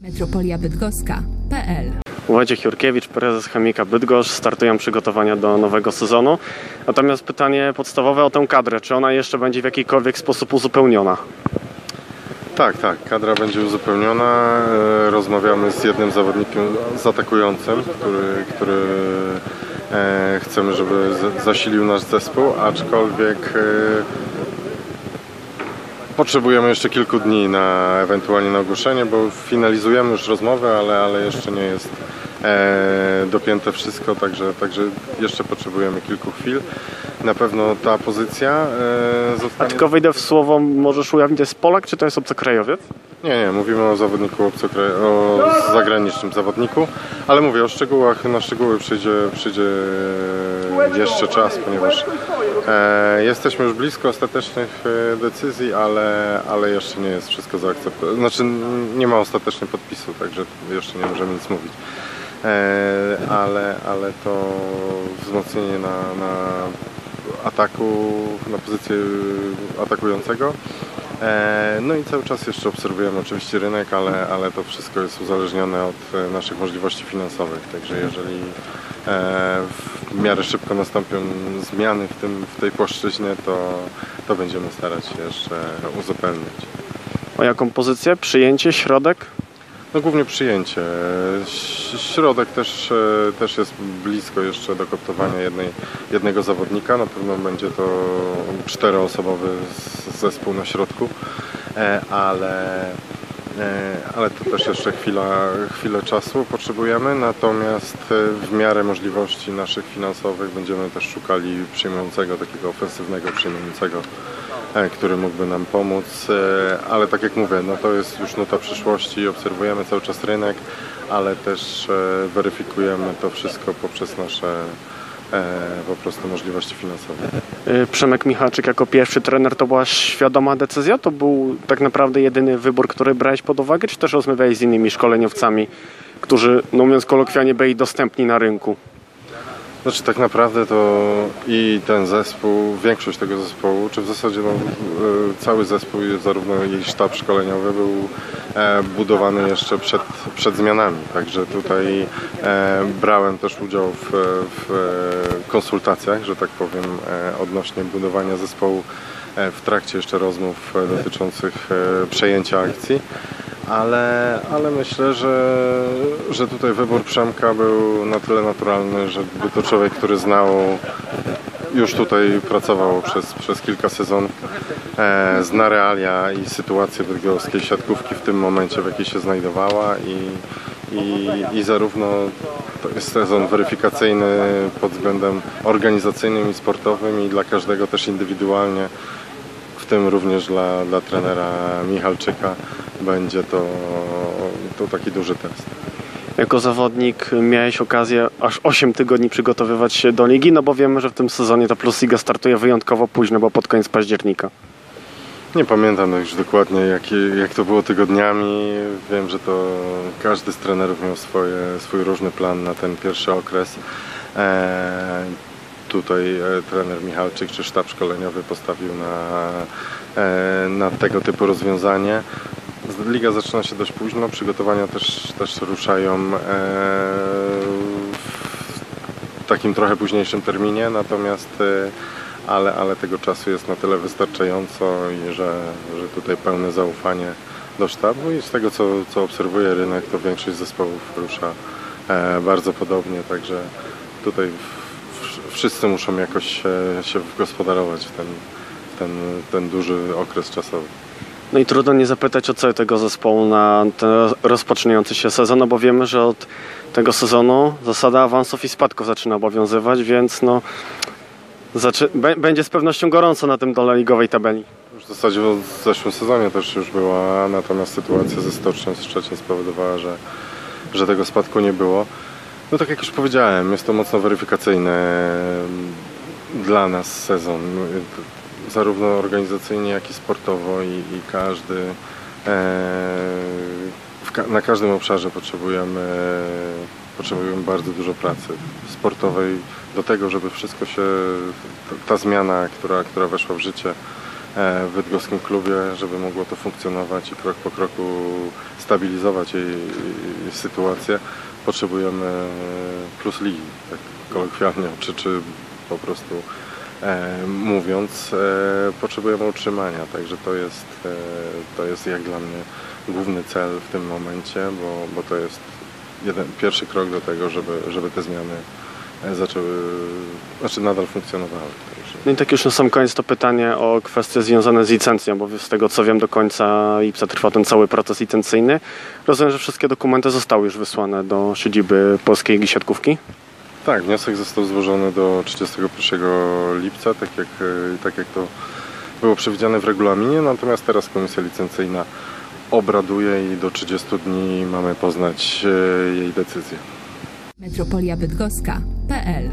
Metropolia Bydgoska.pl Wojciech Jurkiewicz, prezes Chemika Bydgoszcz. Startują przygotowania do nowego sezonu. Natomiast pytanie podstawowe o tę kadrę. Czy ona jeszcze będzie w jakikolwiek sposób uzupełniona? Tak, tak, kadra będzie uzupełniona. E, Rozmawiamy z jednym zawodnikiem z atakującym, który, który e, chcemy, żeby zasilił nasz zespół, aczkolwiek e, potrzebujemy jeszcze kilku dni na ewentualnie na ogłoszenie, bo finalizujemy już rozmowę, ale, ale jeszcze nie jest e, dopięte wszystko, także, także jeszcze potrzebujemy kilku chwil. Na pewno ta pozycja e, A zostanie... tylko wejdę w słowo, możesz ujawnić, to jest Polak, czy to jest obcokrajowiec? Nie, nie, mówimy o zawodniku obcokraj... o zagranicznym zawodniku, ale mówię o szczegółach, na szczegóły przyjdzie, przyjdzie jeszcze czas, ponieważ e, jesteśmy już blisko ostatecznych e, decyzji, ale, ale jeszcze nie jest wszystko zaakceptowane. Znaczy nie ma ostatecznego podpisu, także jeszcze nie możemy nic mówić. E, ale, ale to wzmocnienie na, na ataku, na pozycję atakującego. E, No i cały czas jeszcze obserwujemy oczywiście rynek, ale, ale to wszystko jest uzależnione od e, naszych możliwości finansowych. Także jeżeli e, w miarę szybko nastąpią zmiany w, tym, w tej płaszczyźnie, to, to będziemy starać się jeszcze uzupełnić. O jaką pozycję? Przyjęcie, środek? No głównie przyjęcie. Środek też, e, też jest blisko jeszcze do koptowania jednej, jednego zawodnika. Na pewno będzie to czteroosobowy zespół na środku, E, ale, e, ale to też jeszcze chwila, chwilę czasu potrzebujemy. Natomiast w miarę możliwości naszych finansowych będziemy też szukali przyjmującego, takiego ofensywnego przyjmującego który mógłby nam pomóc, e, ale tak jak mówię, no to jest już nuta przyszłości, obserwujemy cały czas rynek, ale też e, weryfikujemy to wszystko poprzez nasze e, po prostu możliwości finansowe. Przemek Michalczyk jako pierwszy trener to była świadoma decyzja? To był tak naprawdę jedyny wybór, który brałeś pod uwagę, czy też rozmawiałeś z innymi szkoleniowcami, którzy, no mówiąc kolokwialnie, byli dostępni na rynku? Znaczy tak naprawdę to i ten zespół, większość tego zespołu, czy w zasadzie no, e, cały zespół, zarówno i sztab szkoleniowy był e, budowany jeszcze przed, przed zmianami. Także tutaj e, brałem też udział w, w konsultacjach, że tak powiem, odnośnie budowania zespołu w trakcie jeszcze rozmów dotyczących przejęcia akcji. Ale, ale myślę, że, że tutaj wybór Przemka był na tyle naturalny, że był to człowiek, który znał, już tutaj pracował przez, przez kilka sezonów, e, zna realia i sytuację bydgoskiej siatkówki w tym momencie, w jakiej się znajdowała i, i, i zarówno to jest sezon weryfikacyjny pod względem organizacyjnym i sportowym i dla każdego też indywidualnie w tym również dla, dla trenera Michalczyka będzie to, to taki duży test. Jako zawodnik miałeś okazję aż 8 tygodni przygotowywać się do ligi, no bo wiemy, że w tym sezonie ta Plus Liga startuje wyjątkowo późno, bo pod koniec października. Nie pamiętam już dokładnie jak, jak to było tygodniami. Wiem, że to każdy z trenerów miał swoje, swój różny plan na ten pierwszy okres. E, tutaj e, trener Michalczyk czy sztab szkoleniowy postawił na, e, na tego typu rozwiązanie. Liga zaczyna się dość późno, przygotowania też, też ruszają e, w takim trochę późniejszym terminie, natomiast ale, ale tego czasu jest na tyle wystarczająco i że, że tutaj pełne zaufanie do sztabu i z tego co, co obserwuję rynek, to większość zespołów rusza bardzo podobnie, także tutaj wszyscy muszą jakoś się, się wgospodarować w ten, ten, ten duży okres czasowy. No i trudno nie zapytać o cel tego zespołu na ten rozpoczynający się sezon, no bo wiemy, że od tego sezonu zasada awansów i spadków zaczyna obowiązywać, więc no będzie z pewnością gorąco na tym dole ligowej tabeli. Już w zasadzie w zeszłym sezonie też już była, natomiast sytuacja ze Stocznią z Szczecin spowodowała, że, że tego spadku nie było. No tak jak już powiedziałem, jest to mocno weryfikacyjny dla nas sezon. Zarówno organizacyjnie, jak i sportowo i, i każdy e, na każdym obszarze potrzebujemy, potrzebujemy bardzo dużo pracy sportowej do tego, żeby wszystko się, ta, ta zmiana, która, która weszła w życie, e, w bydgoskim klubie, żeby mogło to funkcjonować i krok po kroku stabilizować jej sytuację, potrzebujemy plus ligi, tak kolokwialnie, czy, czy po prostu e, mówiąc, e, potrzebujemy utrzymania, także to jest, e, to jest jak dla mnie główny cel w tym momencie, bo, bo to jest jeden, pierwszy krok do tego, żeby, żeby te zmiany zaczęły, znaczy nadal funkcjonowały. No i tak już na sam koniec to pytanie o kwestie związane z licencją, bo z tego co wiem do końca lipca trwa ten cały proces licencyjny. Rozumiem, że wszystkie dokumenty zostały już wysłane do siedziby Polskiej Ligi Siatkówki. Tak, wniosek został złożony do 31 lipca, tak jak, e, tak jak to było przewidziane w regulaminie, natomiast teraz komisja licencyjna obraduje i do 30 dni mamy poznać e, jej decyzję. metropoliabydgoska.pl